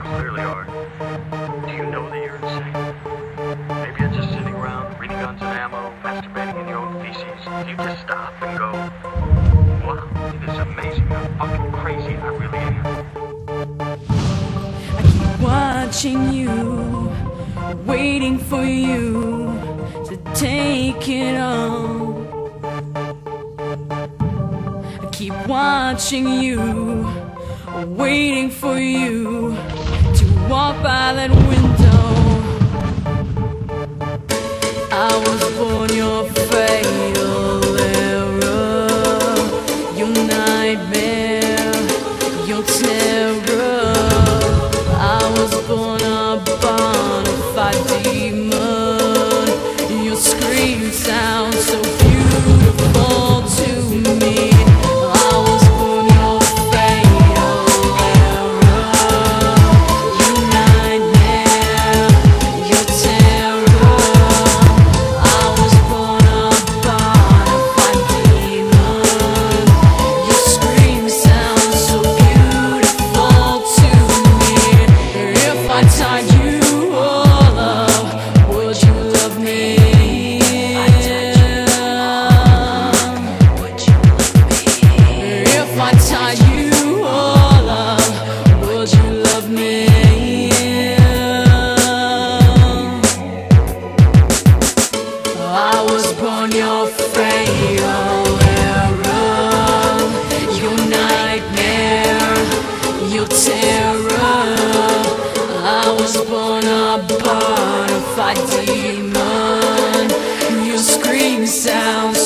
Clearly are. Do you know that you're insane? Maybe you're just sitting around reading guns and ammo, masturbating in your own feces. If you just stop and go, wow, it is amazing how fucking crazy I really am. I keep watching you, waiting for you to take it on. Watching you, waiting for you to walk by that window. I was born your fatal error, your nightmare, your terror. on your frail arrow. Your nightmare, your terror. I was born a part of a demon. Your scream sounds